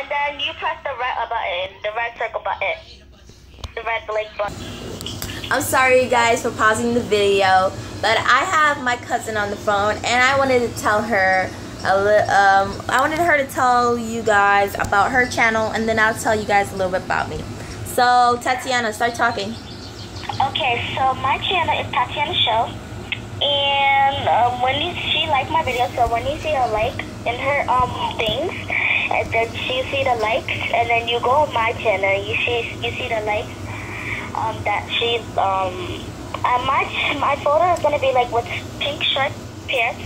and then you press the red button, the red circle button, the red like button. I'm sorry, you guys, for pausing the video, but I have my cousin on the phone, and I wanted to tell her a li- um, I wanted her to tell you guys about her channel, and then I'll tell you guys a little bit about me. So, Tatiana, start talking. Okay, so my channel is Tatiana Show, and um, when you she like my video, so when you see a like in her um things, and then you see the likes, and then you go on my channel, you see you see the likes, um that she um uh, my my photo is gonna be like with pink shirt pants,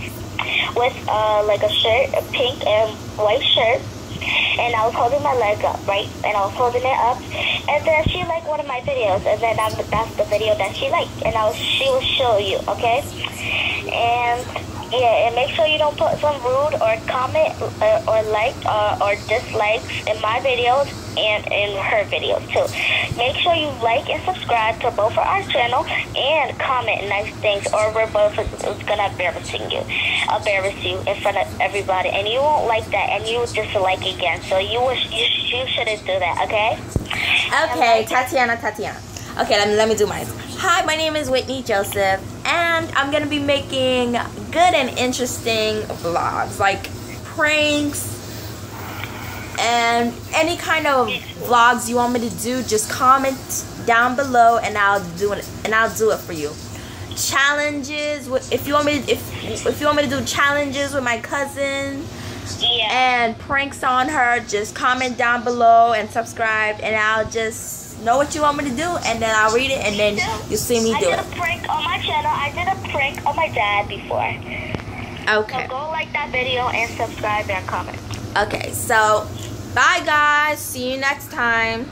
with uh like a shirt, a pink and white shirt and I was holding my leg up, right? And I was holding it up, and then she liked one of my videos, and then I'm, that's the video that she liked, and I was, she will show you, okay? And yeah, and make sure you don't put some rude or comment or, or like or, or dislikes in my videos and in her videos too. Make sure you like and subscribe to both of our channel and comment nice things or we're both gonna embarrassing you. Embarrass you in front of everybody and you won't like that and you will dislike again. So you wish you, you shouldn't do that, okay? Okay, Tatiana, Tatiana. Okay, let me let me do mine. Hi, my name is Whitney Joseph, and I'm gonna be making good and interesting vlogs, like pranks and any kind of vlogs you want me to do. Just comment down below, and I'll do it. And I'll do it for you. Challenges. If you want me, to, if if you want me to do challenges with my cousin Yeah. and pranks on her, just comment down below and subscribe, and I'll just know what you want me to do, and then I'll read it, and then you'll see me I do did it. a prank on my channel. I did a prank on my dad before. Okay. So go like that video and subscribe and comment. Okay. So, bye guys. See you next time.